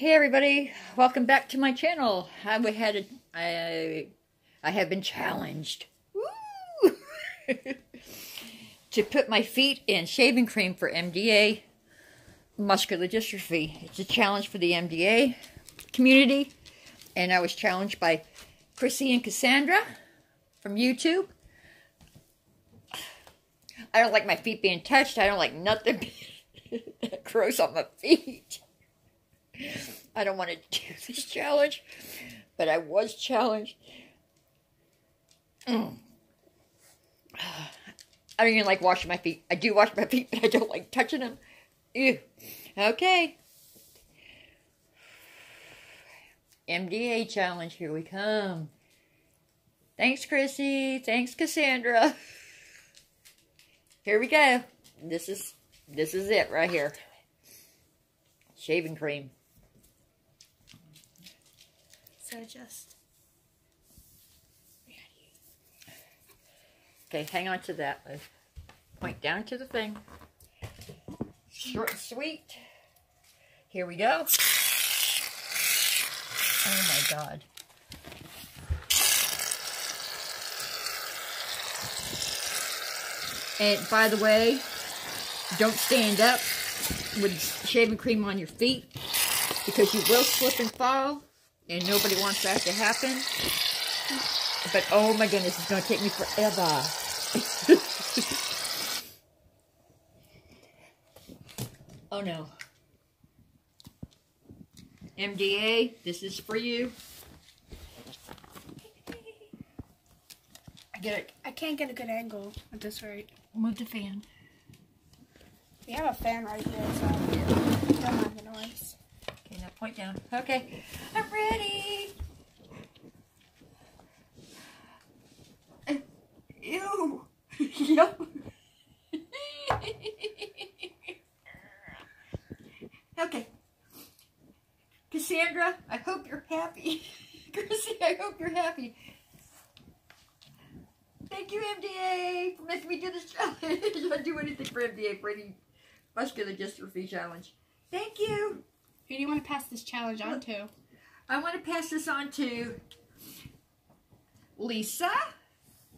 Hey everybody, welcome back to my channel. I had a, I, I have been challenged to put my feet in shaving cream for MDA muscular dystrophy. It's a challenge for the MDA community, and I was challenged by Chrissy and Cassandra from YouTube. I don't like my feet being touched. I don't like nothing grows on my feet. I don't want to do this challenge, but I was challenged. Mm. I don't even like washing my feet. I do wash my feet, but I don't like touching them. Ew. Okay. MDA challenge, here we come. Thanks, Chrissy. Thanks, Cassandra. Here we go. This is this is it right here. Shaving cream. So just. Okay, hang on to that. Point down to the thing. Short and sweet. Here we go. Oh my god. And by the way, don't stand up with shaving cream on your feet because you will slip and fall and nobody wants that to happen. But oh my goodness, it's going to take me forever. oh no. MDA, this is for you. I get it. I can't get a good angle at this rate. Move the fan. We have a fan right here, so don't mind the noise. Okay, now point down. Okay, I'm ready. Ew. yep. okay. Cassandra, I hope you're happy. Chrissy, I hope you're happy. Thank you, MDA, for making me do this challenge. I'd do anything for MDA for any muscular dystrophy challenge. Thank you. Who do you want to pass this challenge on to? I want to pass this on to Lisa.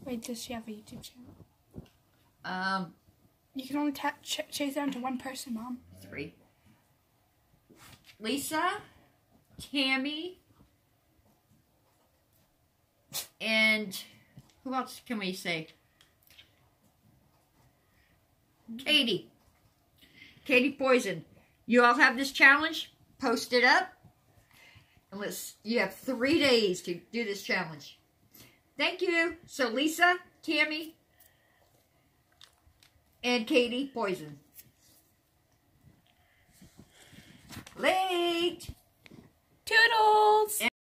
Wait, does she have a YouTube channel? Um, You can only ta- ch- chase down to one person, Mom. three. Lisa, Tammy, and who else can we say? Katie. Katie Poison. You all have this challenge. Post it up. And let's, you have three days to do this challenge. Thank you. So Lisa, Tammy, and Katie Poison.